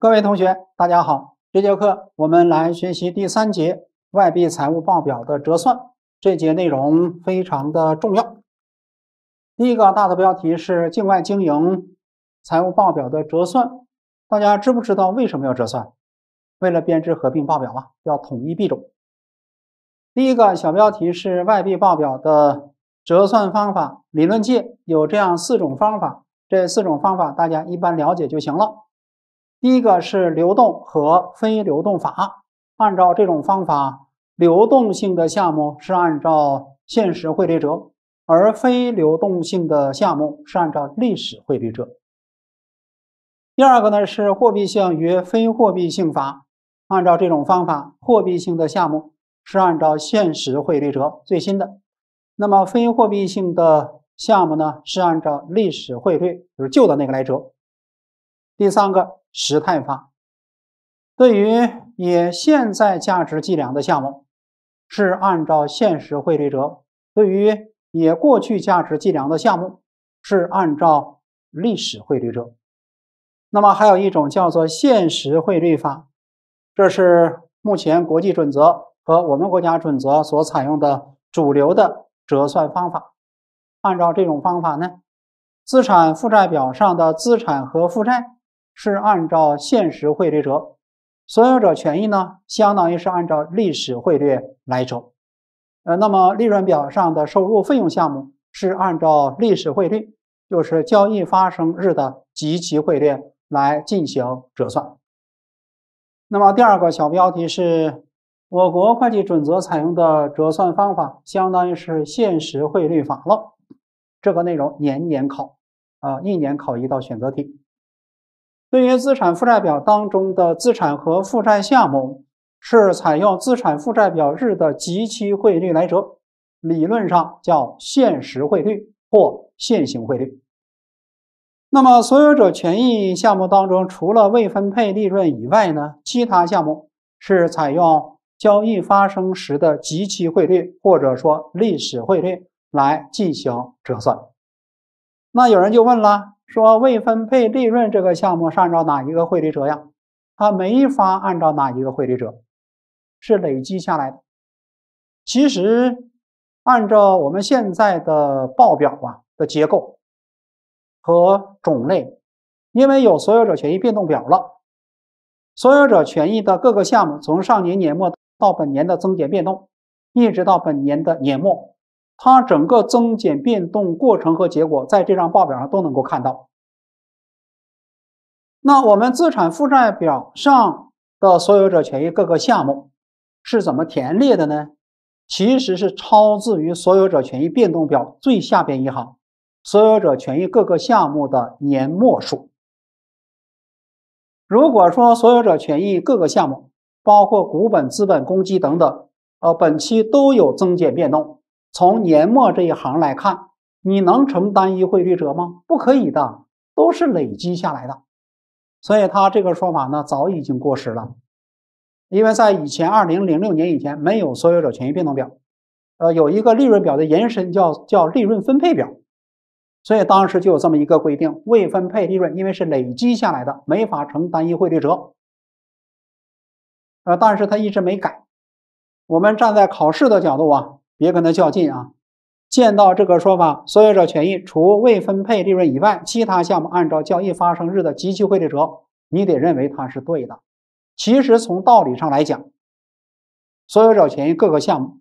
各位同学，大家好。这节课我们来学习第三节外币财务报表的折算。这节内容非常的重要。第一个大的标题是境外经营财务报表的折算。大家知不知道为什么要折算？为了编制合并报表啊，要统一币种。第一个小标题是外币报表的折算方法。理论界有这样四种方法，这四种方法大家一般了解就行了。第一个是流动和非流动法，按照这种方法，流动性的项目是按照现实汇率折，而非流动性的项目是按照历史汇率折。第二个呢是货币性与非货币性法，按照这种方法，货币性的项目是按照现实汇率折最新的，那么非货币性的项目呢是按照历史汇率，就是旧的那个来折。第三个。时态法对于以现在价值计量的项目，是按照现实汇率折；对于以过去价值计量的项目，是按照历史汇率折。那么还有一种叫做现实汇率法，这是目前国际准则和我们国家准则所采用的主流的折算方法。按照这种方法呢，资产负债表上的资产和负债。是按照现实汇率折，所有者权益呢，相当于是按照历史汇率来折。呃，那么利润表上的收入费用项目是按照历史汇率，就是交易发生日的即期汇率来进行折算。那么第二个小标题是我国会计准则采用的折算方法，相当于是现实汇率法了。这个内容年年考，啊，一年考一道选择题。对于资产负债表当中的资产和负债项目，是采用资产负债表日的即期汇率来折，理论上叫现实汇率或现行汇率。那么所有者权益项目当中，除了未分配利润以外呢，其他项目是采用交易发生时的即期汇率或者说历史汇率来进行折算。那有人就问了。说未分配利润这个项目是按照哪一个汇率折呀？它没法按照哪一个汇率折，是累积下来的。其实按照我们现在的报表啊的结构和种类，因为有所有者权益变动表了，所有者权益的各个项目从上年年末到本年的增减变动，一直到本年的年末。它整个增减变动过程和结果，在这张报表上都能够看到。那我们资产负债表上的所有者权益各个项目是怎么填列的呢？其实是抄自于所有者权益变动表最下边一行，所有者权益各个项目的年末数。如果说所有者权益各个项目，包括股本、资本、公积等等，呃，本期都有增减变动。从年末这一行来看，你能成单一汇率折吗？不可以的，都是累积下来的。所以他这个说法呢，早已经过时了。因为在以前，二零零六年以前没有所有者权益变动表，呃，有一个利润表的延伸叫叫利润分配表，所以当时就有这么一个规定：未分配利润，因为是累积下来的，没法成单一汇率折。呃，但是他一直没改。我们站在考试的角度啊。别跟他较劲啊！见到这个说法，所有者权益除未分配利润以外，其他项目按照交易发生日的即期汇率折，你得认为它是对的。其实从道理上来讲，所有者权益各个项目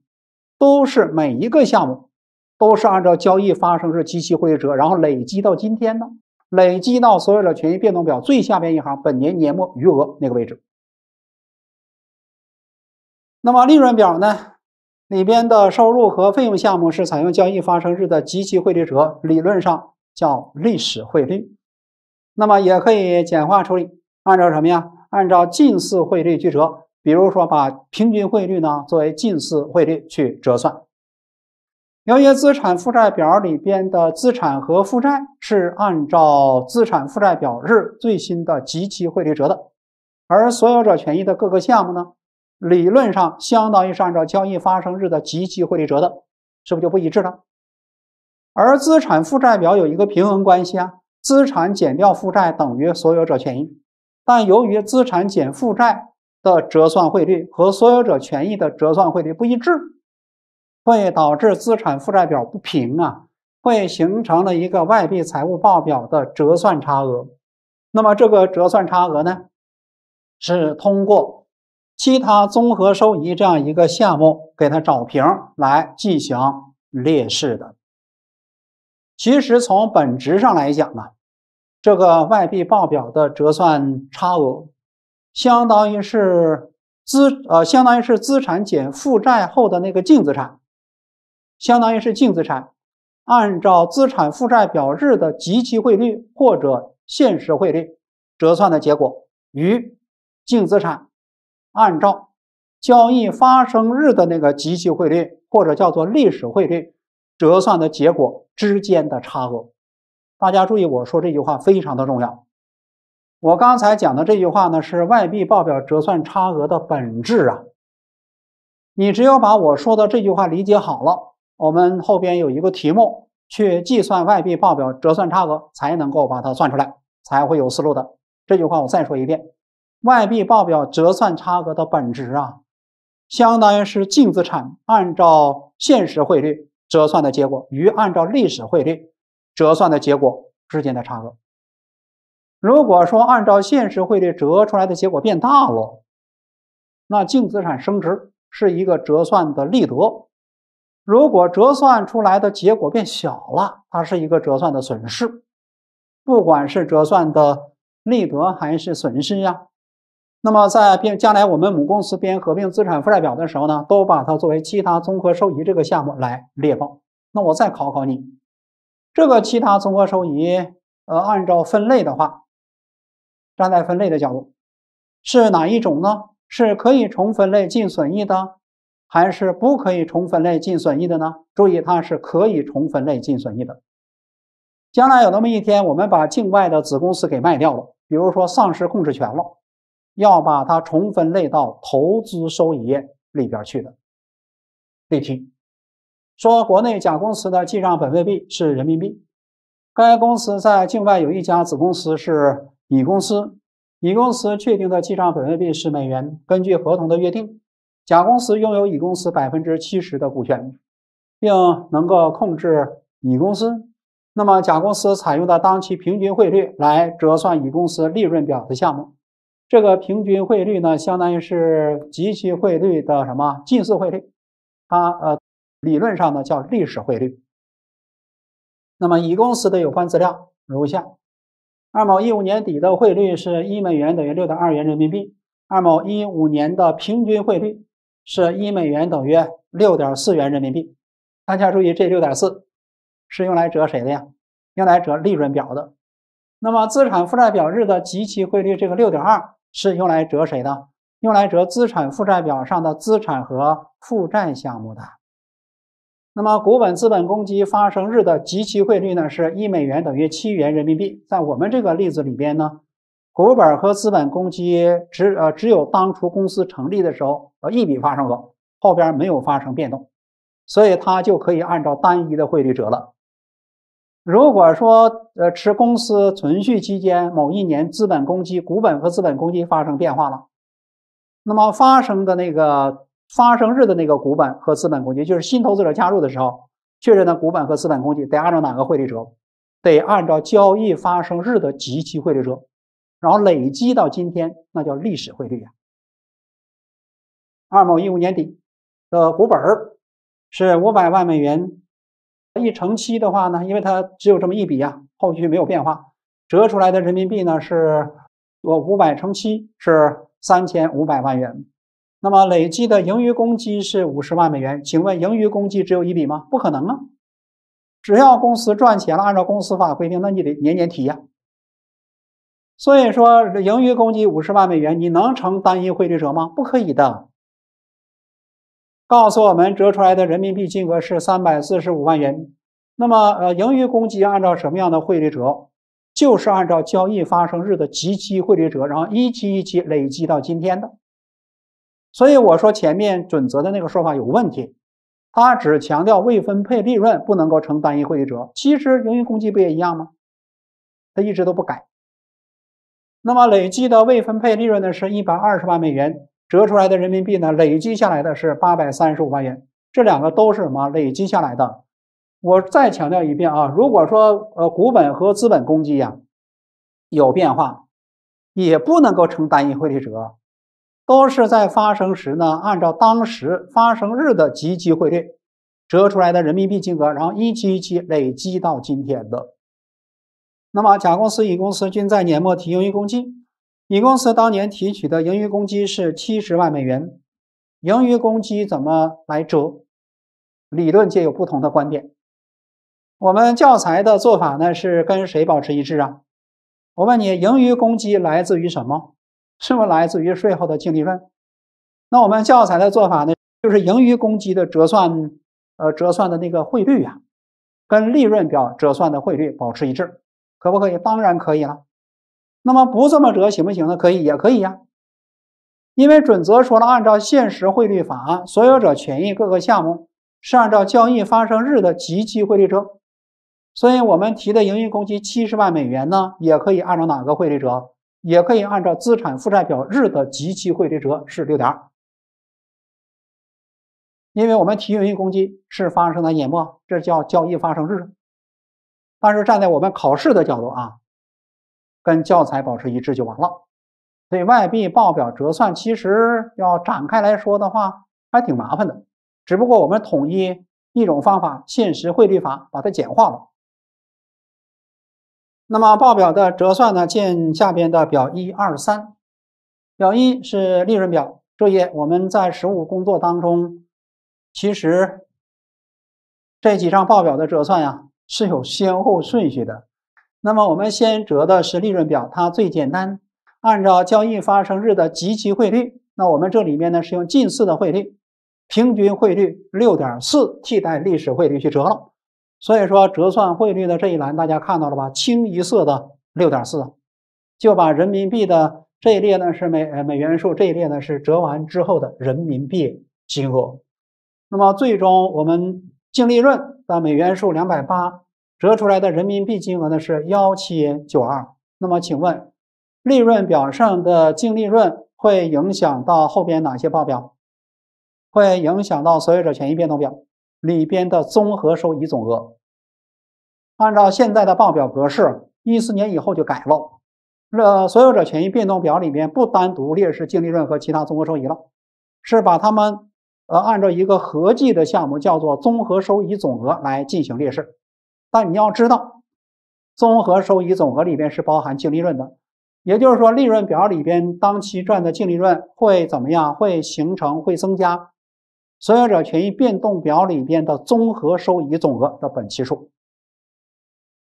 都是每一个项目都是按照交易发生日即期汇率折，然后累积到今天的，累积到所有者权益变动表最下边一行本年年末余额那个位置。那么利润表呢？里边的收入和费用项目是采用交易发生日的即期汇率折，理论上叫历史汇率。那么也可以简化处理，按照什么呀？按照近似汇率去折。比如说，把平均汇率呢作为近似汇率去折算。由于资产负债表里边的资产和负债是按照资产负债表日最新的即期汇率折的，而所有者权益的各个项目呢？理论上相当于是按照交易发生日的即期汇率折的，是不是就不一致了？而资产负债表有一个平衡关系啊，资产减掉负债等于所有者权益。但由于资产减负债的折算汇率和所有者权益的折算汇率不一致，会导致资产负债表不平啊，会形成了一个外币财务报表的折算差额。那么这个折算差额呢，是通过其他综合收益这样一个项目给它找平来进行列示的。其实从本质上来讲呢，这个外币报表的折算差额，相当于是资呃，相当于是资产减负债后的那个净资产，相当于是净资产，按照资产负债表日的即期汇率或者现实汇率折算的结果，与净资产按照交易发生日的那个即期汇率或者叫做历史汇率。折算的结果之间的差额，大家注意，我说这句话非常的重要。我刚才讲的这句话呢，是外币报表折算差额的本质啊。你只有把我说的这句话理解好了，我们后边有一个题目去计算外币报表折算差额，才能够把它算出来，才会有思路的。这句话我再说一遍：外币报表折算差额的本质啊，相当于是净资产按照现实汇率。折算的结果与按照历史汇率折算的结果之间的差额。如果说按照现实汇率折出来的结果变大了，那净资产升值是一个折算的利得；如果折算出来的结果变小了，它是一个折算的损失。不管是折算的利得还是损失呀。那么在编将来我们母公司编合并资产负债表的时候呢，都把它作为其他综合收益这个项目来列报。那我再考考你，这个其他综合收益，呃，按照分类的话，站在分类的角度，是哪一种呢？是可以重分类进损益的，还是不可以重分类进损益的呢？注意，它是可以重分类进损益的。将来有那么一天，我们把境外的子公司给卖掉了，比如说丧失控制权了。要把它重分类到投资收益里边去的。例题说，国内甲公司的记账本位币是人民币，该公司在境外有一家子公司是乙公司，乙公司确定的记账本位币是美元。根据合同的约定，甲公司拥有乙公司百分之七十的股权，并能够控制乙公司。那么，甲公司采用的当期平均汇率来折算乙公司利润表的项目。这个平均汇率呢，相当于是即期汇率的什么近似汇率？它呃，理论上呢叫历史汇率。那么乙公司的有关资料如下：二某一五年底的汇率是一美元等于六点二元人民币；二某一五年的平均汇率是一美元等于六点四元人民币。大家注意，这六点四是用来折谁的呀？用来折利润表的。那么资产负债表日的即期汇率这个六点二。是用来折谁的？用来折资产负债表上的资产和负债项目的。那么股本资本公积发生日的即期汇率呢？是一美元等于七元人民币。在我们这个例子里边呢，股本和资本公积只呃只有当初公司成立的时候呃一笔发生额，后边没有发生变动，所以它就可以按照单一的汇率折了。如果说，呃，持公司存续期间某一年资本公积、股本和资本公积发生变化了，那么发生的那个发生日的那个股本和资本公积，就是新投资者加入的时候确认的股本和资本公积，得按照哪个汇率折？得按照交易发生日的即期汇率折，然后累积到今天，那叫历史汇率呀。二某一五年底的股本是五百万美元。一乘七的话呢，因为它只有这么一笔呀，后续没有变化，折出来的人民币呢是我五百乘七是三千五百万元。那么累计的盈余公积是五十万美元。请问盈余公积只有一笔吗？不可能啊！只要公司赚钱了，按照公司法规定，那你得年年提呀。所以说，盈余公积五十万美元，你能成单一汇率折吗？不可以的。告诉我们折出来的人民币金额是三百四十五万元。那么，呃，盈余公积按照什么样的汇率折？就是按照交易发生日的即期汇率折，然后一期一期累积到今天的。所以我说前面准则的那个说法有问题，他只强调未分配利润不能够成单一汇率折，其实盈余公积不也一样吗？他一直都不改。那么累计的未分配利润呢是一百二十万美元，折出来的人民币呢累计下来的是八百三十五万元，这两个都是什么累积下来的？我再强调一遍啊，如果说呃股本和资本公积呀有变化，也不能够成单一汇率折，都是在发生时呢按照当时发生日的即期汇率折出来的人民币金额，然后一期一期累积到今天的。那么甲公司、乙公司均在年末提盈余公积，乙公司当年提取的盈余公积是七十万美元，盈余公积怎么来折？理论界有不同的观点。我们教材的做法呢是跟谁保持一致啊？我问你，盈余公积来自于什么？是不是来自于税后的净利润？那我们教材的做法呢，就是盈余公积的折算，呃，折算的那个汇率呀，跟利润表折算的汇率保持一致，可不可以？当然可以了。那么不这么折行不行呢？可以，也可以呀。因为准则说了，按照现时汇率法，所有者权益各个项目是按照交易发生日的即期汇率折。所以我们提的盈余公积七十万美元呢，也可以按照哪个汇率折？也可以按照资产负债表日的即期汇率折，是六点二。因为我们提盈余公积是发生在年末，这叫交易发生日。但是站在我们考试的角度啊，跟教材保持一致就完了。所以外币报表折算其实要展开来说的话，还挺麻烦的。只不过我们统一一种方法，现时汇率法把它简化了。那么报表的折算呢？见下边的表一、二、三。表一是利润表。注意，我们在实务工作当中，其实这几张报表的折算呀是有先后顺序的。那么我们先折的是利润表，它最简单，按照交易发生日的即期汇率。那我们这里面呢是用近似的汇率，平均汇率六点四替代历史汇率去折了。所以说，折算汇率的这一栏大家看到了吧？清一色的六点四，就把人民币的这一列呢是美美元数，这一列呢是折完之后的人民币金额。那么最终我们净利润的美元数两百八，折出来的人民币金额呢是幺七九二。那么请问，利润表上的净利润会影响到后边哪些报表？会影响到所有者权益变动表。里边的综合收益总额，按照现在的报表格式，一四年以后就改了。这所有者权益变动表里面不单独列示净利润和其他综合收益了，是把它们呃按照一个合计的项目叫做综合收益总额来进行列示。但你要知道，综合收益总额里边是包含净利润的，也就是说，利润表里边当期赚的净利润会怎么样？会形成会增加。所有者权益变动表里边的综合收益总额的本期数，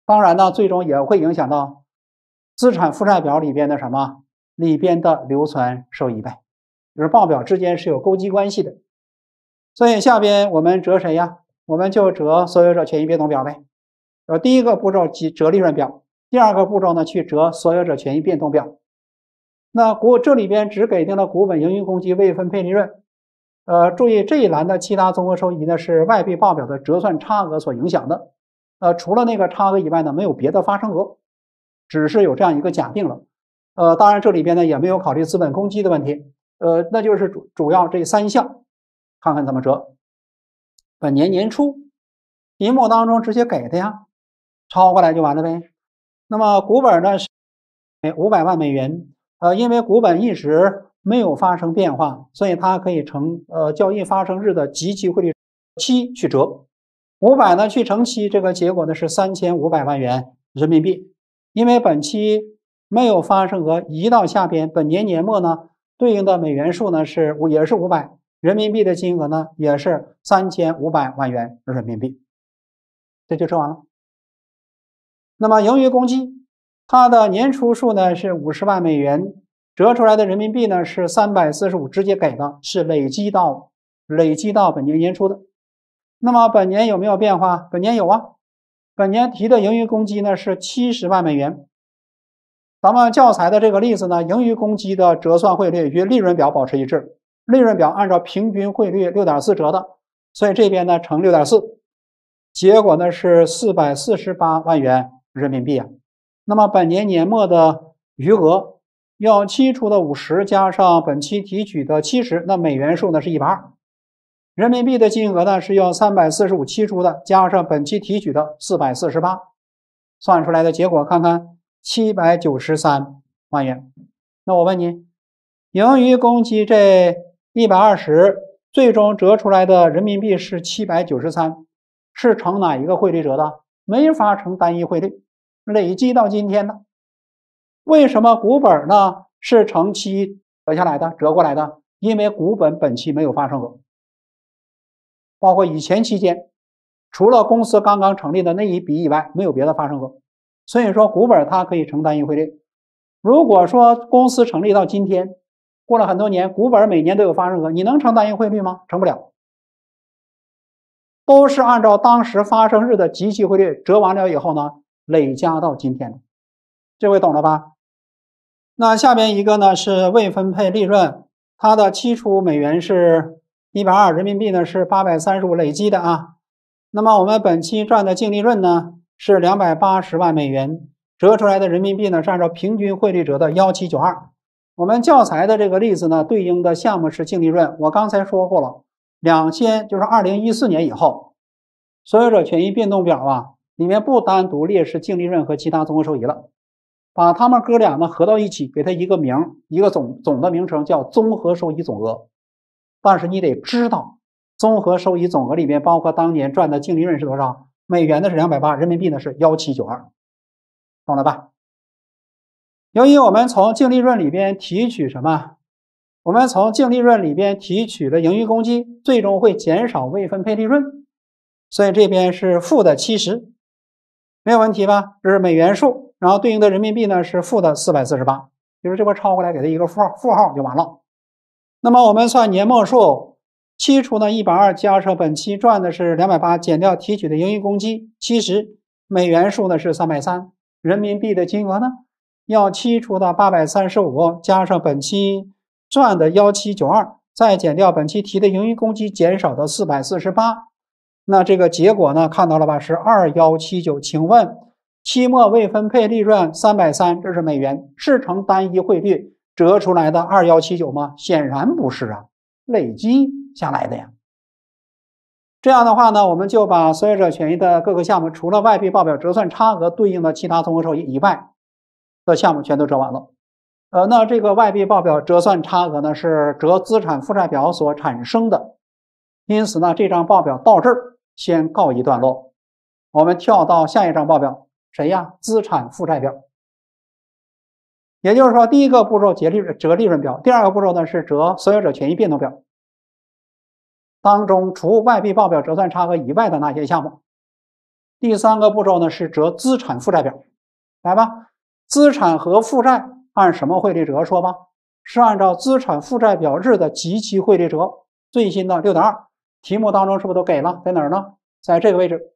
当然呢，最终也会影响到资产负债表里边的什么里边的留存收益呗，就是报表之间是有勾稽关系的。所以下边我们折谁呀？我们就折所有者权益变动表呗。呃，第一个步骤即折利润表，第二个步骤呢去折所有者权益变动表。那股这里边只给定了股本、盈余公积、未分配利润。呃，注意这一栏的其他综合收益呢，是外币报表的折算差额所影响的。呃，除了那个差额以外呢，没有别的发生额，只是有这样一个假定了。呃，当然这里边呢也没有考虑资本公积的问题。呃，那就是主主要这三项，看看怎么折。本年年初，题目当中直接给的呀，抄过来就完了呗。那么股本呢是五百万美元。呃，因为股本一直。没有发生变化，所以它可以乘呃交易发生日的即期汇率七去折，五百呢去乘七，这个结果呢是三千五百万元人民币。因为本期没有发生额移到下边，本年年末呢对应的美元数呢是五也是五百，人民币的金额呢也是三千五百万元人民币，这就折完了。那么盈余公积，它的年初数呢是五十万美元。折出来的人民币呢是三百四十五，直接给的，是累积到累积到本年年初的。那么本年有没有变化？本年有啊，本年提的盈余公积呢是七十万美元。咱们教材的这个例子呢，盈余公积的折算汇率与利润表保持一致，利润表按照平均汇率六点四折的，所以这边呢乘六点四，结果呢是四百四十八万元人民币啊。那么本年年末的余额。要期初的五十加上本期提取的七十，那美元数呢是一百二。人民币的金额呢是要三百四十五期初的加上本期提取的四百四十八，算出来的结果看看七百九十三万元。那我问你，盈余公积这一百二十，最终折出来的人民币是七百九十三，是乘哪一个汇率折的？没法成单一汇率，累积到今天呢？为什么股本呢是乘期折下来的、折过来的？因为股本本期没有发生过，包括以前期间，除了公司刚刚成立的那一笔以外，没有别的发生过。所以说，股本它可以乘单一汇率。如果说公司成立到今天，过了很多年，股本每年都有发生额，你能乘单一汇率吗？成不了，都是按照当时发生日的即期汇率折完了以后呢，累加到今天的。这位懂了吧？那下边一个呢是未分配利润，它的期初美元是一百二，人民币呢是八百三十五，累积的啊。那么我们本期赚的净利润呢是两百八十万美元。折出来的人民币呢是按照平均汇率折的幺七九二。我们教材的这个例子呢，对应的项目是净利润。我刚才说过了，两千就是二零一四年以后，所有者权益变动表啊，里面不单独列示净利润和其他综合收益了，把他们哥俩呢合到一起，给它一个名，一个总总的名称叫综合收益总额。但是你得知道，综合收益总额里面包括当年赚的净利润是多少？美元的是两百八，人民币呢是幺七九二。懂了吧？由于我们从净利润里边提取什么？我们从净利润里边提取了盈余公积，最终会减少未分配利润，所以这边是负的七十，没有问题吧？这是美元数，然后对应的人民币呢是负的四百四十八，就是这边抄过来给它一个负号，负号就完了。那么我们算年末数，期初呢一百二加上本期赚的是两百八，减掉提取的盈余公积七十，美元数呢是三百三。人民币的金额呢？要期初的八百三十五，加上本期赚的幺七九二，再减掉本期提的盈余公积减少的四百四十八，那这个结果呢？看到了吧？是二幺七九。请问期末未分配利润三百三，这是美元，是成单一汇率折出来的二幺七九吗？显然不是啊，累积下来的呀。这样的话呢，我们就把所有者权益的各个项目，除了外币报表折算差额对应的其他综合收益以外的项目全都折完了。呃，那这个外币报表折算差额呢，是折资产负债表所产生的。因此呢，这张报表到这儿先告一段落。我们跳到下一张报表，谁呀？资产负债表。也就是说，第一个步骤结利折利润表，第二个步骤呢是折所有者权益变动表。当中除外币报表折算差额以外的那些项目，第三个步骤呢是折资产负债表。来吧，资产和负债按什么汇率折？说吧，是按照资产负债表日的即期汇率折。最新的六点二，题目当中是不是都给了？在哪儿呢？在这个位置，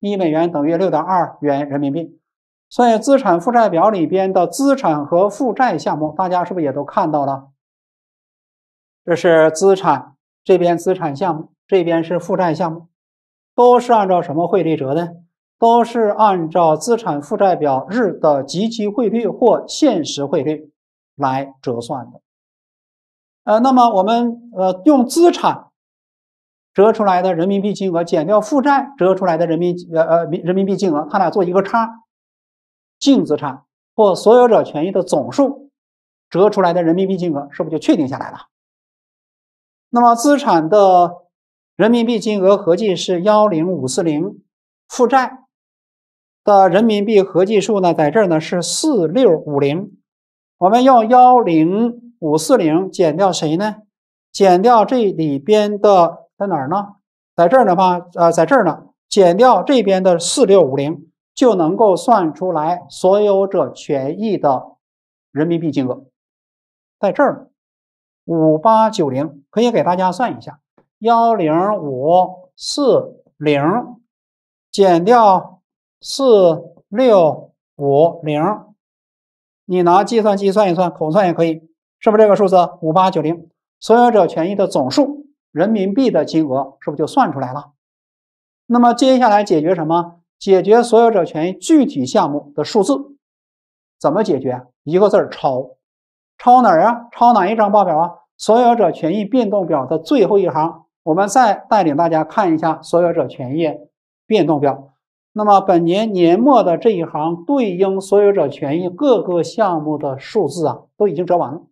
一美元等于六点二元人民币。所以资产负债表里边的资产和负债项目，大家是不是也都看到了？这是资产。这边资产项目，这边是负债项目，都是按照什么汇率折的？都是按照资产负债表日的即期汇率或现实汇率来折算的。呃，那么我们呃用资产折出来的人民币金额减掉负债折出来的人民呃呃人民币金额，它俩做一个差，净资产或所有者权益的总数折出来的人民币金额，是不是就确定下来了？那么资产的人民币金额合计是幺零五四零，负债的人民币合计数呢，在这儿呢是四六五零。我们用幺零五四零减掉谁呢？减掉这里边的在哪儿呢？在这儿的话，呃，在这儿呢，减掉这边的四六五零，就能够算出来所有者权益的人民币金额，在这儿。五八九零可以给大家算一下，幺零五四零减掉四六五零，你拿计算机算一算，口算也可以，是不是这个数字五八九零？所有者权益的总数，人民币的金额是不是就算出来了？那么接下来解决什么？解决所有者权益具体项目的数字，怎么解决？一个字抄。抄哪儿啊？抄哪一张报表啊？所有者权益变动表的最后一行。我们再带领大家看一下所有者权益变动表。那么本年年末的这一行对应所有者权益各个项目的数字啊，都已经折完了，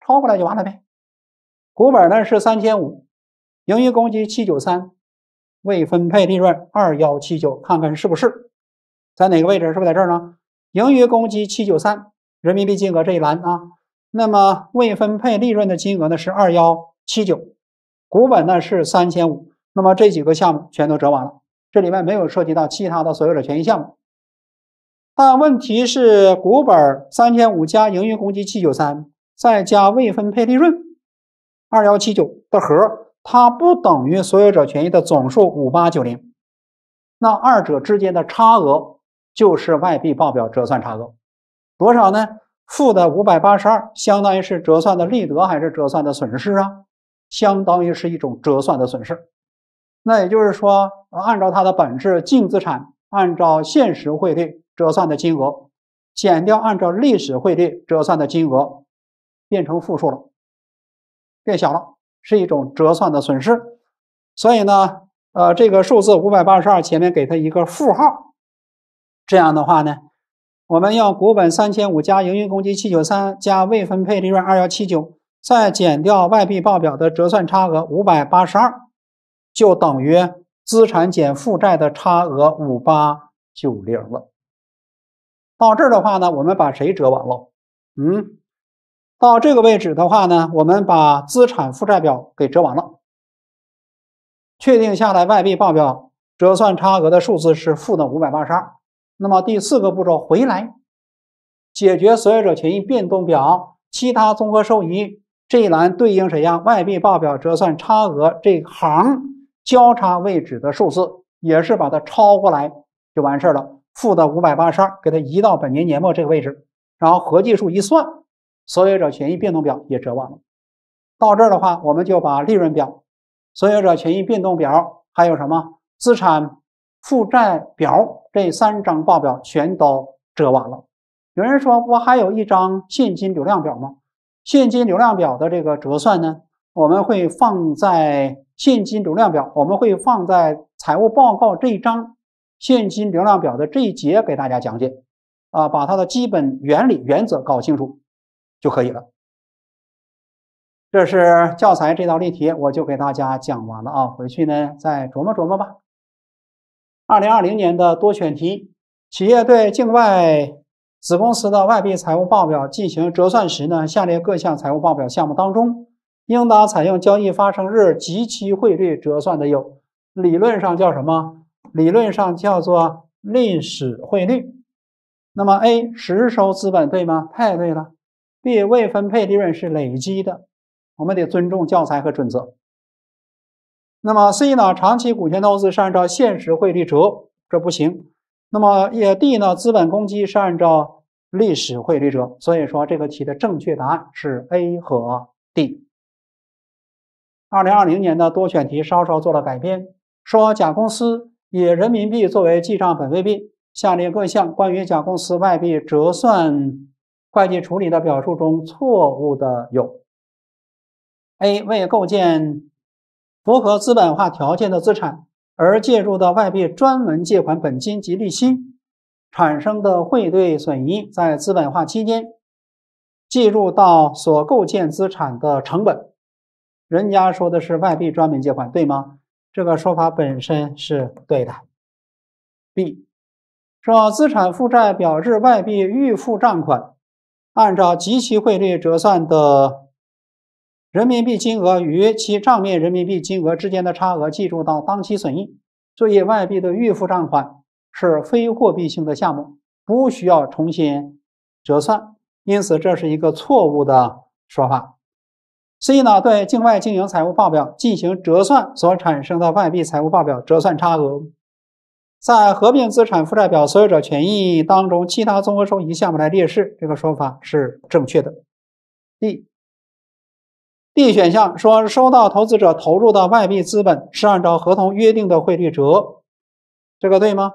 抄过来就完了呗。股本呢是三千五，盈余公积七九三，未分配利润二幺七九，看看是不是在哪个位置？是不是在这儿呢？盈余公积七九三，人民币金额这一栏啊。那么未分配利润的金额呢是二幺七九，股本呢是三千五，那么这几个项目全都折完了。这里面没有涉及到其他的所有者权益项目，但问题是股本三千五加盈余公积七九三，再加未分配利润二幺七九的和，它不等于所有者权益的总数五八九零，那二者之间的差额就是外币报表折算差额，多少呢？负的五百八十二，相当于是折算的利得还是折算的损失啊？相当于是一种折算的损失。那也就是说，按照它的本质，净资产按照现实汇率折算的金额，减掉按照历史汇率折算的金额，变成负数了，变小了，是一种折算的损失。所以呢，呃，这个数字五百八十二前面给它一个负号，这样的话呢，我们用股本三千五加营运公积七九三加未分配利润二幺七九，再减掉外币报表的折算差额五百八十二。就等于资产减负债的差额五八九零了。到这儿的话呢，我们把谁折完了？嗯，到这个位置的话呢，我们把资产负债表给折完了，确定下来外币报表折算差额的数字是负的五百八十二。那么第四个步骤回来解决所有者权益变动表，其他综合收益这一栏对应谁呀？外币报表折算差额这行。交叉位置的数字也是把它抄过来就完事儿了，负的五百八十二给它移到本年年末这个位置，然后合计数一算，所有者权益变动表也折完了。到这儿的话，我们就把利润表、所有者权益变动表还有什么资产负债表这三张报表全都折完了。有人说我还有一张现金流量表吗？现金流量表的这个折算呢，我们会放在。现金流量表我们会放在财务报告这一章现金流量表的这一节给大家讲解，啊，把它的基本原理原则搞清楚就可以了。这是教材这道例题，我就给大家讲完了啊，回去呢再琢磨琢磨吧。二零二零年的多选题，企业对境外子公司的外币财务报表进行折算时呢，下列各项财务报表项目当中。应当采用交易发生日即期汇率折算的有，理论上叫什么？理论上叫做历史汇率。那么 A 实收资本对吗？太对了。B 未分配利润是累积的，我们得尊重教材和准则。那么 C 呢？长期股权投资是按照现实汇率折，这不行。那么也 D 呢？资本公积是按照历史汇率折。所以说这个题的正确答案是 A 和 D。二零二零年的多选题稍稍做了改编，说甲公司以人民币作为记账本位币，下列各项关于甲公司外币折算会计处理的表述中错误的有：A. 为构建符合资本化条件的资产而借入的外币专门借款本金及利息产生的汇兑损益，在资本化期间计入到所构建资产的成本。人家说的是外币专门借款，对吗？这个说法本身是对的。B 说资产负债表示外币预付账款，按照即期汇率折算的人民币金额与其账面人民币金额之间的差额计入到当期损益。注意，外币的预付账款是非货币性的项目，不需要重新折算，因此这是一个错误的说法。C 呢，对境外经营财务报表进行折算所产生的外币财务报表折算差额，在合并资产负债表所有者权益当中，其他综合收益项目来列示，这个说法是正确的。D，D 选项说收到投资者投入的外币资本是按照合同约定的汇率折，这个对吗？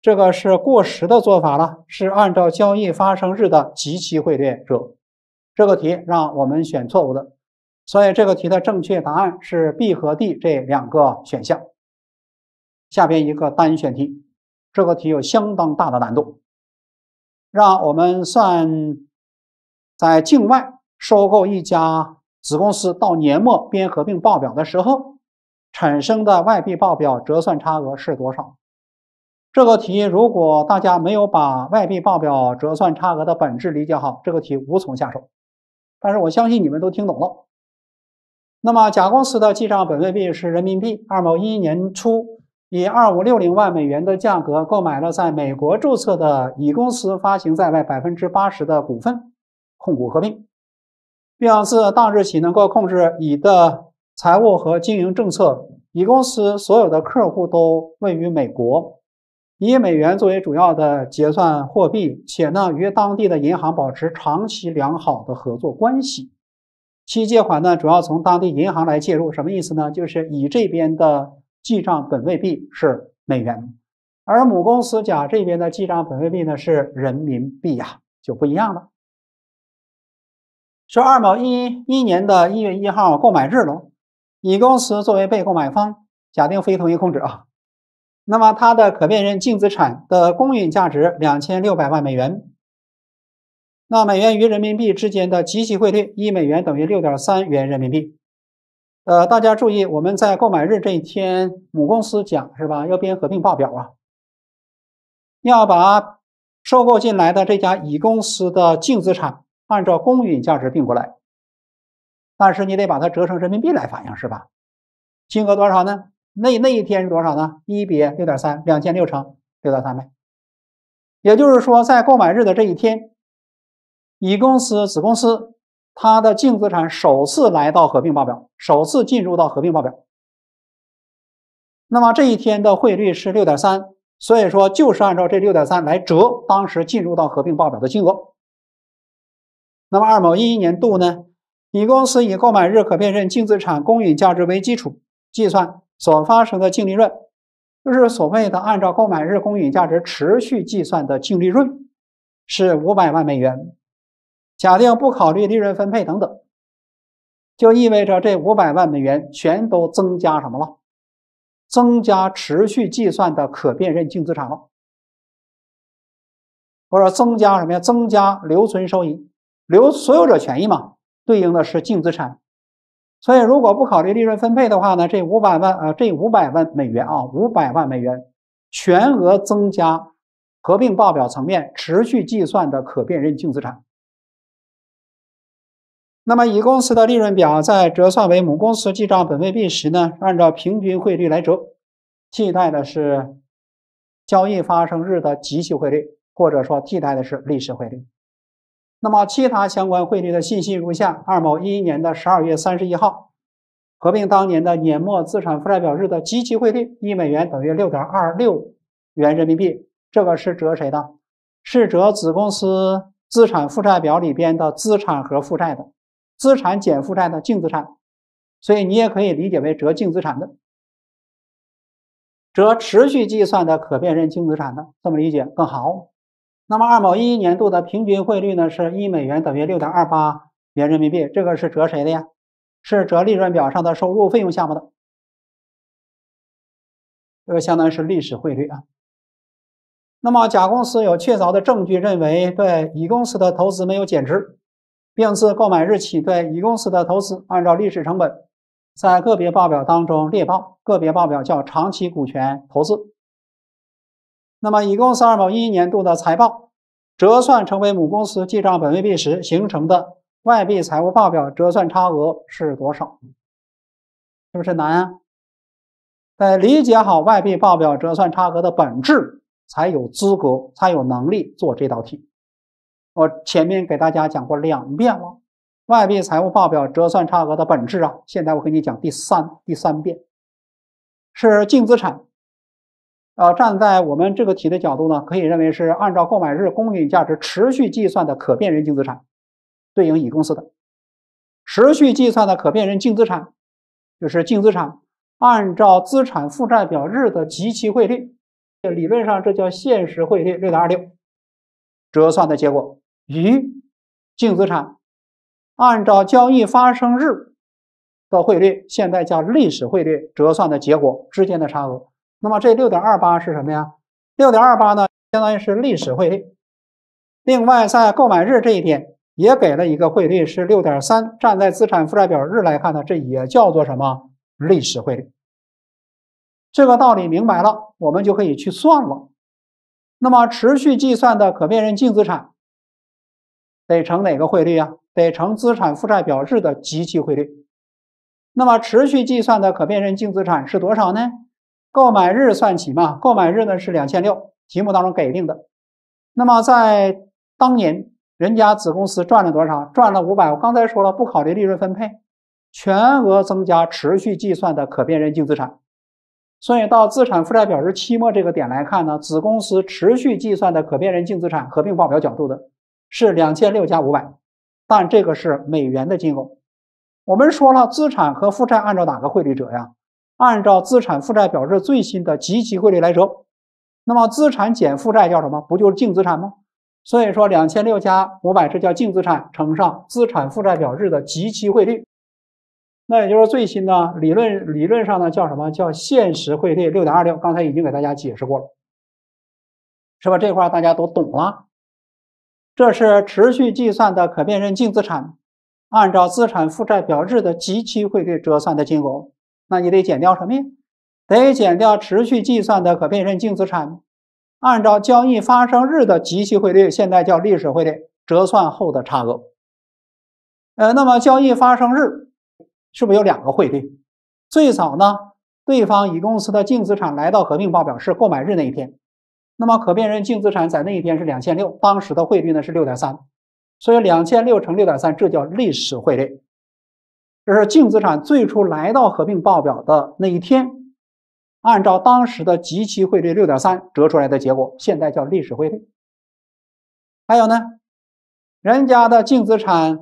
这个是过时的做法了，是按照交易发生日的即期汇率折。这个题让我们选错误的，所以这个题的正确答案是 B 和 D 这两个选项。下边一个单选题，这个题有相当大的难度，让我们算在境外收购一家子公司到年末编合并报表的时候产生的外币报表折算差额是多少？这个题如果大家没有把外币报表折算差额的本质理解好，这个题无从下手。但是我相信你们都听懂了。那么甲公司的记账本位币是人民币，二某一年初以二五六零万美元的价格购买了在美国注册的乙公司发行在外百分之八十的股份，控股合并，并自当日起能够控制乙的财务和经营政策。乙公司所有的客户都位于美国。以美元作为主要的结算货币，且呢与当地的银行保持长期良好的合作关系。其借款呢主要从当地银行来介入，什么意思呢？就是乙这边的记账本位币是美元，而母公司甲这边的记账本位币呢是人民币呀，就不一样了。说二某一一年的一月一号购买日了，乙公司作为被购买方，假定非同一控制啊。那么它的可辨认净资产的公允价值两千六百万美元。那美元与人民币之间的即期汇率一美元等于六点三元人民币。呃，大家注意，我们在购买日这一天，母公司讲是吧？要编合并报表啊，要把收购进来的这家乙公司的净资产按照公允价值并过来，但是你得把它折成人民币来反映是吧？金额多少呢？那那一天是多少呢？一比六点三，两千六乘六点三呗。也就是说，在购买日的这一天，乙公司子公司它的净资产首次来到合并报表，首次进入到合并报表。那么这一天的汇率是六点三，所以说就是按照这六点三来折当时进入到合并报表的金额。那么二某一一年度呢，乙公司以购买日可辨认净资产公允价值为基础计算。所发生的净利润，就是所谓的按照购买日公允价值持续计算的净利润，是五百万美元。假定不考虑利润分配等等，就意味着这五百万美元全都增加什么了？增加持续计算的可辨认净资产了，或者增加什么呀？增加留存收益，留所有者权益嘛，对应的是净资产。所以，如果不考虑利润分配的话呢，这五百万呃，这五百万美元啊，五百万美元全额增加合并报表层面持续计算的可辨认净资产。那么，乙公司的利润表在折算为母公司记账本位币时呢，按照平均汇率来折，替代的是交易发生日的即期汇率，或者说替代的是历史汇率。那么，其他相关汇率的信息如下：二某一一年的十二月三十一号，合并当年的年末资产负债表日的即期汇率一美元等于六点二六元人民币。这个是折谁的？是折子公司资产负债表里边的资产和负债的，资产减负债的净资产。所以你也可以理解为折净资产的，折持续计算的可辨认净资产的，这么理解更好。那么二某一一年度的平均汇率呢，是一美元等于六点二八元人民币。这个是折谁的呀？是折利润表上的收入费用项目的。这个相当于是历史汇率啊。那么甲公司有确凿的证据认为对乙公司的投资没有减值，并自购买日起对乙公司的投资按照历史成本，在个别报表当中列报，个别报表叫长期股权投资。那么，乙公司二某一一年度的财报折算成为母公司记账本位币时形成的外币财务报表折算差额是多少？是不是难啊？在理解好外币报表折算差额的本质，才有资格、才有能力做这道题。我前面给大家讲过两遍了，外币财务报表折算差额的本质啊，现在我给你讲第三、第三遍，是净资产。呃，站在我们这个题的角度呢，可以认为是按照购买日公允价值持续计算的可辨认净资产，对应乙公司的持续计算的可辨认净资产，就是净资产按照资产负债表日的即期汇率，理论上这叫现实汇率六点二六，折算的结果与净资产按照交易发生日的汇率，现在叫历史汇率折算的结果之间的差额。那么这六点二八是什么呀？六点二八呢，相当于是历史汇率。另外，在购买日这一点也给了一个汇率是六点三。站在资产负债表日来看呢，这也叫做什么历史汇率？这个道理明白了，我们就可以去算了。那么持续计算的可辨认净资产得乘哪个汇率啊？得乘资产负债表日的即期汇率。那么持续计算的可辨认净资产是多少呢？购买日算起嘛，购买日呢是两千六，题目当中给定的。那么在当年，人家子公司赚了多少？赚了五百。我刚才说了，不考虑利润分配，全额增加持续计算的可辨认净资产。所以到资产负债表日期末这个点来看呢，子公司持续计算的可辨认净资产合并报表角度的是两千六加五百，但这个是美元的金额。我们说了，资产和负债按照哪个汇率折呀？按照资产负债表日最新的即期汇率来折。那么资产减负债叫什么？不就是净资产吗？所以说，两千六加五百，这叫净资产乘上资产负债表日的即期汇率，那也就是最新的理论理论上呢叫什么叫现实汇率六点二六？刚才已经给大家解释过了，是吧？这块大家都懂了。这是持续计算的可辨认净资产，按照资产负债表日的即期汇率折算的金额，那你得减掉什么呀？得减掉持续计算的可辨认净资产。按照交易发生日的即期汇率，现在叫历史汇率折算后的差额。呃，那么交易发生日是不是有两个汇率？最早呢，对方乙公司的净资产来到合并报表是购买日那一天，那么可辨认净资产在那一天是两千六，当时的汇率呢是六点三，所以两千六乘六点三，这叫历史汇率。这是净资产最初来到合并报表的那一天。按照当时的即期汇率六点三折出来的结果，现在叫历史汇率。还有呢，人家的净资产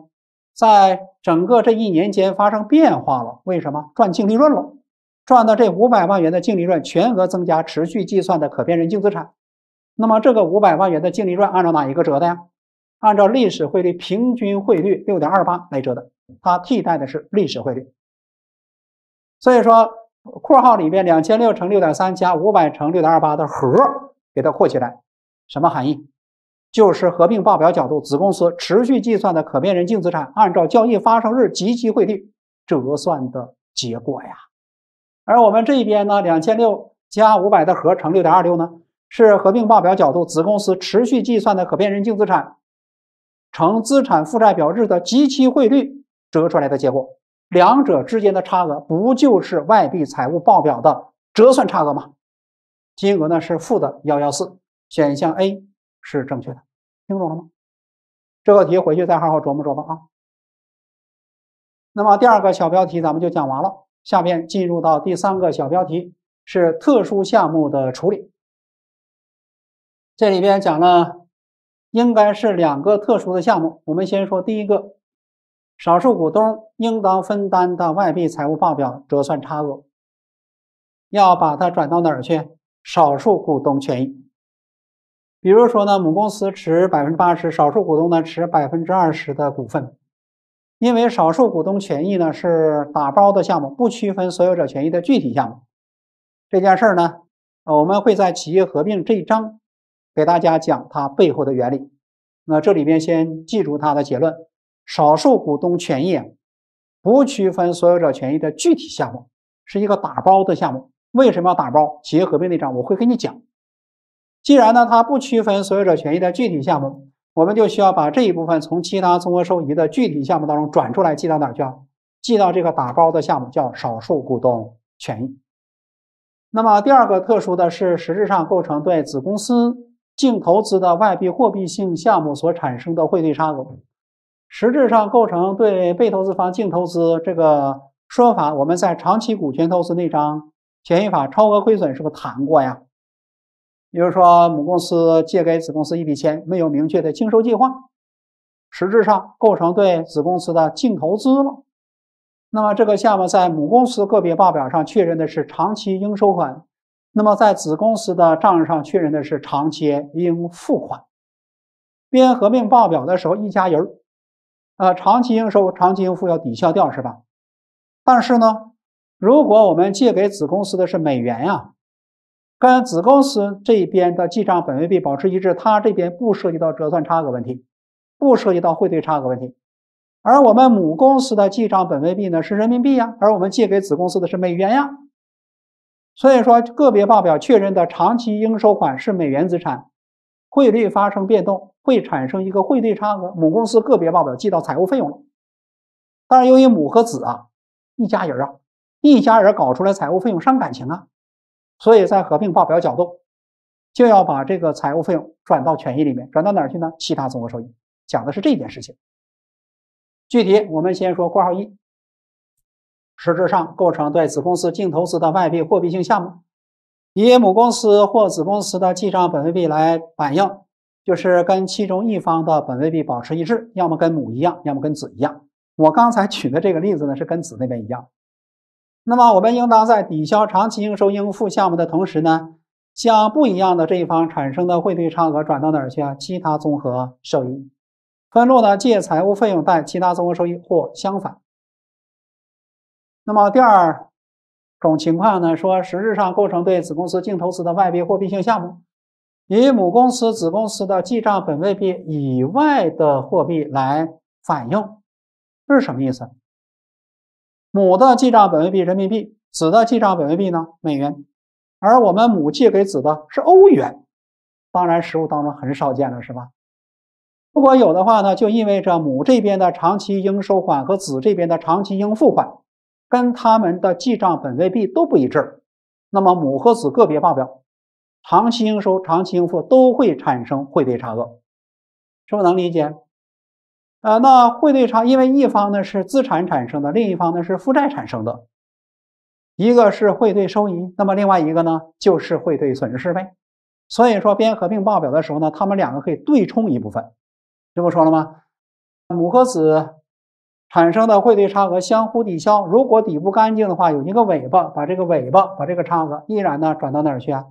在整个这一年间发生变化了，为什么赚净利润了？赚的这五百万元的净利润全额增加持续计算的可辨认净资产。那么这个五百万元的净利润按照哪一个折的呀？按照历史汇率平均汇率六点二八来折的，它替代的是历史汇率。所以说。括号里边两千六乘六点三加五百乘六点二八的和，给它括起来，什么含义？就是合并报表角度，子公司持续计算的可辨认净资产，按照交易发生日及其汇率折算的结果呀。而我们这边呢，两千六加五百的和乘六点二六呢，是合并报表角度，子公司持续计算的可辨认净资产乘资产负债表日的即期汇率折出来的结果。两者之间的差额不就是外币财务报表的折算差额吗？金额呢是负的幺幺四，选项 A 是正确的，听懂了吗？这个题回去再好好琢磨琢磨啊。那么第二个小标题咱们就讲完了，下面进入到第三个小标题是特殊项目的处理。这里边讲了应该是两个特殊的项目，我们先说第一个。少数股东应当分担的外币财务报表折算差额，要把它转到哪儿去？少数股东权益。比如说呢，母公司持百分之八十，少数股东呢持百分之二十的股份。因为少数股东权益呢是打包的项目，不区分所有者权益的具体项目。这件事儿呢，我们会在企业合并这一章给大家讲它背后的原理。那这里边先记住它的结论。少数股东权益不区分所有者权益的具体项目，是一个打包的项目。为什么要打包？企业合并那章我会跟你讲。既然呢它不区分所有者权益的具体项目，我们就需要把这一部分从其他综合收益的具体项目当中转出来，记到哪儿去？啊？记到这个打包的项目叫少数股东权益。那么第二个特殊的是，实质上构成对子公司净投资的外币货币性项目所产生的汇率差额。实质上构成对被投资方净投资这个说法，我们在长期股权投资那章权益法超额亏损是不是谈过呀？比如说母公司借给子公司一笔钱，没有明确的清收计划，实质上构成对子公司的净投资了。那么这个项目在母公司个别报表上确认的是长期应收款，那么在子公司的账上确认的是长期应付款。编合并报表的时候一加人儿。呃，长期应收、长期应付要抵消掉，是吧？但是呢，如果我们借给子公司的是美元呀，跟子公司这边的记账本位币保持一致，它这边不涉及到折算差额问题，不涉及到汇兑差额问题。而我们母公司的记账本位币呢是人民币呀，而我们借给子公司的是美元呀。所以说，个别报表确认的长期应收款是美元资产，汇率发生变动会产生一个汇兑差额，母公司个别报表记到财务费用了。但是由于母和子啊一家人啊，一家人搞出来财务费用伤感情啊，所以在合并报表角度就要把这个财务费用转到权益里面，转到哪儿去呢？其他综合收益，讲的是这件事情。具体我们先说括号一。实质上构成对子公司净投资的外币货币性项目，以母公司或子公司的记账本位币来反映，就是跟其中一方的本位币保持一致，要么跟母一样，要么跟子一样。我刚才举的这个例子呢，是跟子那边一样。那么我们应当在抵消长期应收应付项目的同时呢，将不一样的这一方产生的汇兑差额转到哪儿去啊？其他综合收益分录呢，借财务费用贷其他综合收益或相反。那么第二种情况呢，说实质上构成对子公司净投资的外币货币性项目，以母公司、子公司的记账本位币以外的货币来反映，这是什么意思？母的记账本位币人民币，子的记账本位币呢美元，而我们母借给子的是欧元，当然实物当中很少见了，是吧？如果有的话呢，就意味着母这边的长期应收款和子这边的长期应付款。跟他们的记账本位币都不一致，那么母和子个别报表长期应收、长期应付都会产生汇兑差额，是不是能理解？呃，那汇兑差，因为一方呢是资产产生的，另一方呢是负债产生的，一个是汇兑收益，那么另外一个呢就是汇兑损失呗。所以说编合并报表的时候呢，他们两个可以对冲一部分，这不说了吗？母和子。产生的汇兑差额相互抵消，如果抵不干净的话，有一个尾巴，把这个尾巴把这个差额依然呢转到哪儿去啊？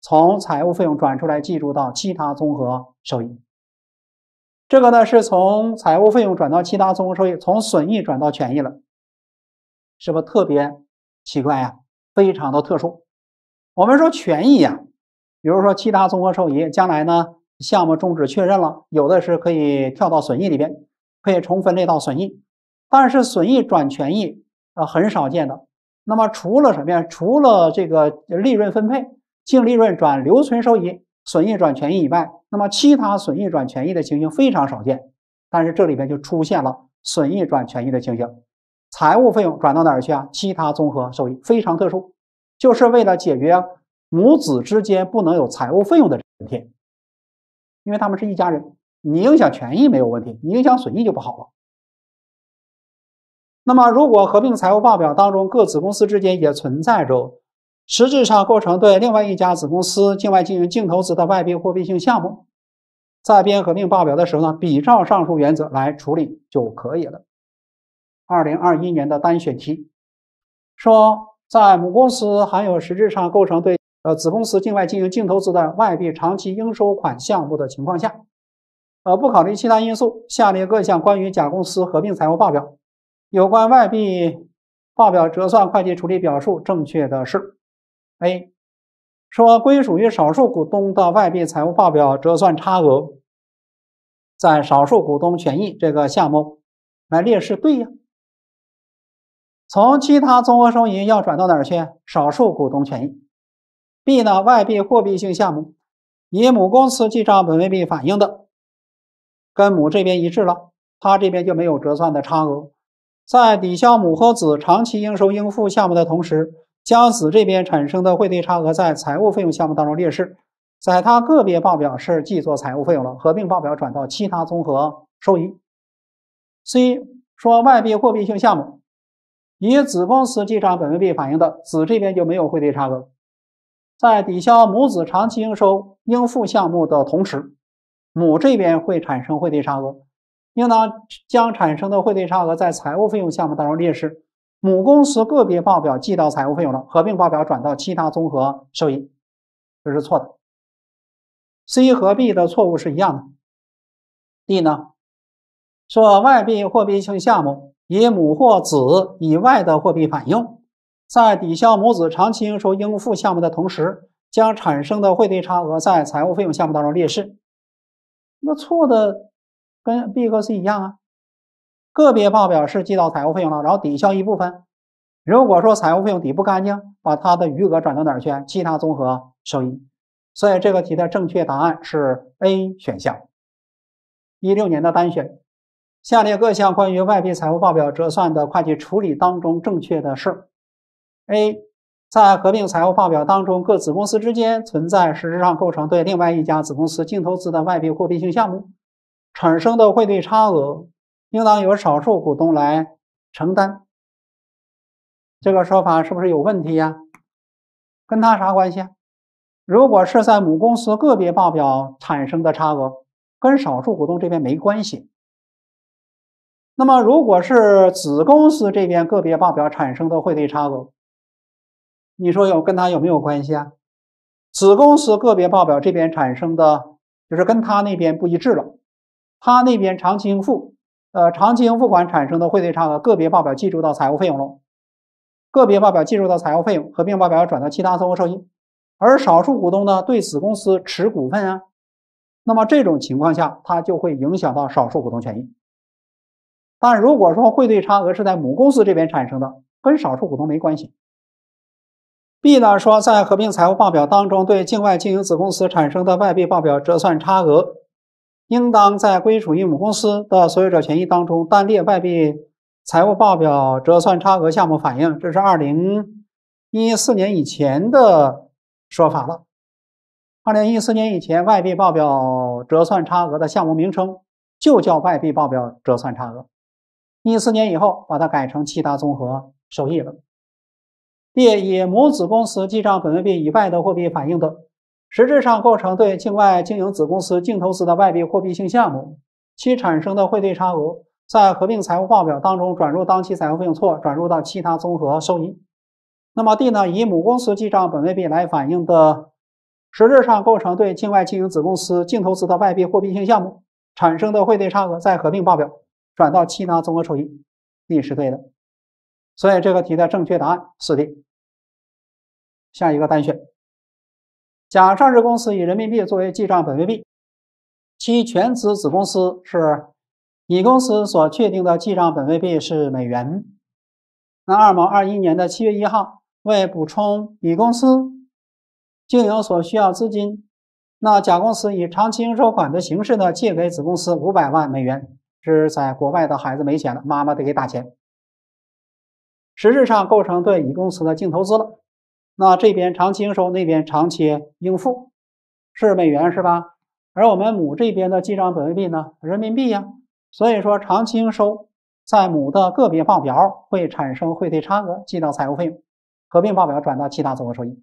从财务费用转出来，记录到其他综合收益。这个呢是从财务费用转到其他综合收益，从损益转到权益了，是不是特别奇怪呀？非常的特殊。我们说权益呀，比如说其他综合收益，将来呢项目终止确认了，有的是可以跳到损益里边，可以重分类到损益。但是损益转权益，呃，很少见的。那么除了什么呀？除了这个利润分配、净利润转留存收益、损益转权益以外，那么其他损益转权益的情形非常少见。但是这里边就出现了损益转权益的情形，财务费用转到哪儿去啊？其他综合收益非常特殊，就是为了解决母子之间不能有财务费用的问题，因为他们是一家人，你影响权益没有问题，你影响损益就不好了。那么，如果合并财务报表当中各子公司之间也存在着实质上构成对另外一家子公司境外经营净投资的外币货币性项目，在编合并报表的时候呢，比照上述原则来处理就可以了。二零二一年的单选题说，在母公司含有实质上构成对呃子公司境外经营净投资的外币长期应收款项目的情况下，呃，不考虑其他因素，下列各项关于甲公司合并财务报表。有关外币报表折算会计处理表述正确的是：A，说归属于少数股东的外币财务报表折算差额，在少数股东权益这个项目来列示对呀。从其他综合收益要转到哪儿去？少数股东权益。B 呢？外币货币性项目以母公司记账本位币反映的，跟母这边一致了，他这边就没有折算的差额。在抵消母和子长期应收应付项目的同时，将子这边产生的汇兑差额在财务费用项目当中列示，在它个别报表是记作财务费用了，合并报表转到其他综合收益。C 说外币货币性项目以子公司记账本位币反映的，子这边就没有汇兑差额，在抵消母子长期应收应付项目的同时，母这边会产生汇兑差额。应当将产生的汇兑差额在财务费用项目当中列示，母公司个别报表记到财务费用了，合并报表转到其他综合收益，这是错的。C 和 B 的错误是一样的。D 呢说外币货币性项目以母或子以外的货币反应，在抵消母子长期应收应付项目的同时，将产生的汇兑差额在财务费用项目当中列示。那错的跟 B 和 C 一样啊。个别报表是记到财务费用了，然后抵消一部分。如果说财务费用抵不干净，把它的余额转到哪儿去？其他综合收益。所以这个题的正确答案是 A 选项。一六年的单选，下列各项关于外币财务报表折算的会计处理当中正确的是：A，在合并财务报表当中，各子公司之间存在实质上构成对另外一家子公司净投资的外币货币性项目，产生的汇兑差额。应当由少数股东来承担，这个说法是不是有问题呀？跟他啥关系啊？如果是在母公司个别报表产生的差额，跟少数股东这边没关系。那么，如果是子公司这边个别报表产生的汇兑差额，你说有跟他有没有关系啊？子公司个别报表这边产生的，就是跟他那边不一致了，他那边长期应付。呃，长期应付款产生的汇兑差额，个别报表计入到财务费用了，个别报表计入到财务费用，合并报表要转到其他综合收益。而少数股东呢，对子公司持股份啊，那么这种情况下，它就会影响到少数股东权益。但如果说汇兑差额是在母公司这边产生的，跟少数股东没关系。B 呢说，在合并财务报表当中，对境外经营子公司产生的外币报表折算差额。应当在归属于母公司的所有者权益当中单列外币财务报表折算差额项目反映，这是二零一四年以前的说法了。二零一四年以前，外币报表折算差额的项目名称就叫外币报表折算差额。一四年以后，把它改成其他综合收益了。列以母子公司记账本位币以外的货币反映的。实质上构成对境外经营子公司净投资的外币货币性项目，其产生的汇兑差额在合并财务报表当中转入当期财务费用错转入到其他综合收益。那么 D 呢？以母公司记账本位币来反映的，实质上构成对境外经营子公司净投资的外币货币性项目产生的汇兑差额在合并报表转到其他综合收益。D 是对的，所以这个题的正确答案是 D。下一个单选。甲上市公司以人民币作为记账本位币，其全资子公司是乙公司所确定的记账本位币是美元。那二毛二一年的七月一号，为补充乙公司经营所需要资金，那甲公司以长期应收款的形式呢，借给子公司五百万美元。是在国外的孩子没钱了，妈妈得给打钱，实质上构成对乙公司的净投资了。那这边长期应收，那边长期应付，是美元是吧？而我们母这边的记账本位币呢，人民币呀。所以说长期应收在母的个别报表会产生汇兑差额，记到财务费用，合并报表转到其他综合收益。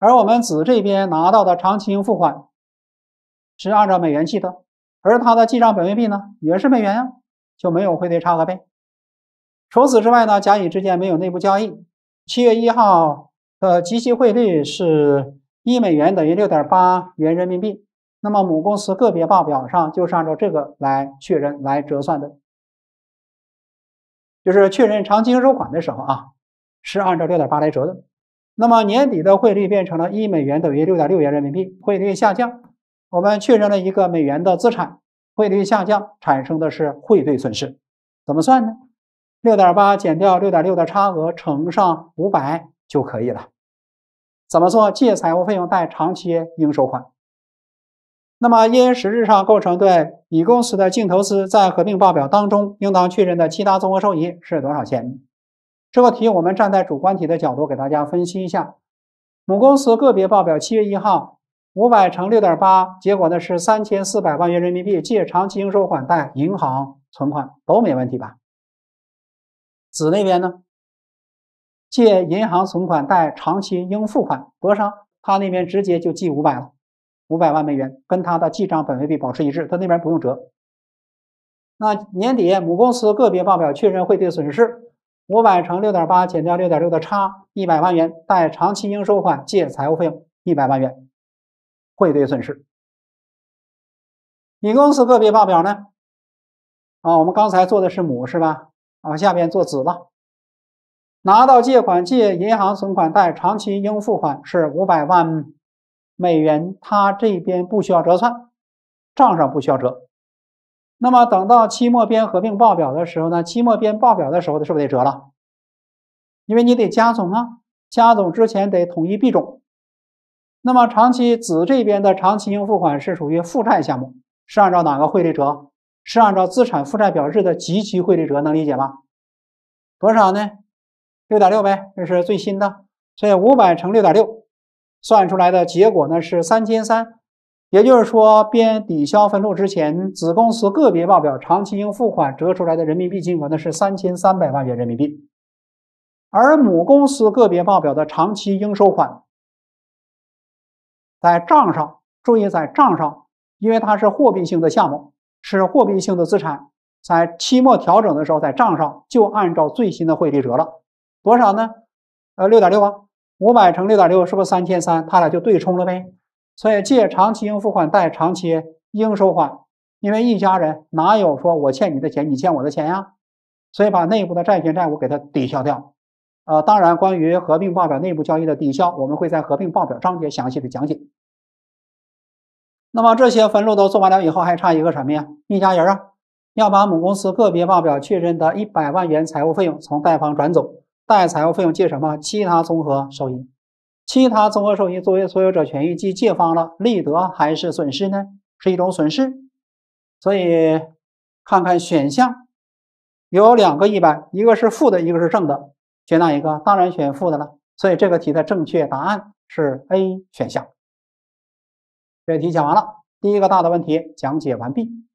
而我们子这边拿到的长期应付款是按照美元记的，而它的记账本位币呢也是美元呀，就没有汇兑差额呗。除此之外呢，甲乙之间没有内部交易。七月一号的即息汇率是一美元等于六点八元人民币。那么母公司个别报表上就是按照这个来确认、来折算的，就是确认长期应收款的时候啊，是按照六点八来折的。那么年底的汇率变成了一美元等于六点六元人民币，汇率下降，我们确认了一个美元的资产，汇率下降产生的是汇兑损失，怎么算呢？六点八减掉六点六的差额乘上五百就可以了。怎么做？借财务费用贷长期应收款。那么因实质上构成对乙公司的净投资，在合并报表当中应当确认的其他综合收益是多少钱？这个题我们站在主观题的角度给大家分析一下。母公司个别报表七月一号五百乘六点八，结果呢是三千四百万元人民币，借长期应收款贷银行存款都没问题吧？子那边呢，借银行存款贷长期应付款博商？他那边直接就记五百了，五百万美元，跟他的记账本位币保持一致，他那边不用折。那年底母公司个别报表确认汇兑损失，五百乘六点八减掉六点六的差，一百万元，贷长期应收款借财务费用一百万元，汇兑损失。乙公司个别报表呢？啊，我们刚才做的是母是吧？啊，下边做子了。拿到借款借银行存款贷长期应付款是五百万美元，他这边不需要折算，账上不需要折。那么等到期末编合并报表的时候呢？期末编报表的时候，是不是得折了？因为你得加总啊，加总之前得统一币种。那么长期子这边的长期应付款是属于负债项目，是按照哪个汇率折？是按照资产负债表日的即期汇率折，能理解吗？多少呢？六点六呗，这是最新的，所以五百乘六点六，算出来的结果呢是三千三。也就是说，编抵消分录之前，子公司个别报表长期应付款折出来的人民币金额呢是三千三百万元人民币，而母公司个别报表的长期应收款，在账上注意，在账上，因为它是货币性的项目，是货币性的资产，在期末调整的时候，在账上就按照最新的汇率折了。多少呢？呃，六点六啊，五百乘六点六是不是三千三？它俩就对冲了呗。所以借长期应付款贷长期应收款，因为一家人哪有说我欠你的钱，你欠我的钱呀？所以把内部的债权债务给它抵消掉。呃，当然，关于合并报表内部交易的抵消，我们会在合并报表章节详细的讲解。那么这些分录都做完了以后，还差一个什么呀？一家人啊，要把母公司个别报表确认的一百万元财务费用从贷方转走。贷财务费用借什么？其他综合收益。其他综合收益作为所有者权益，即借方了，利得还是损失呢？是一种损失。所以看看选项，有两个一百，一个是负的，一个是正的，选哪一个？当然选负的了。所以这个题的正确答案是 A 选项。这题讲完了，第一个大的问题讲解完毕。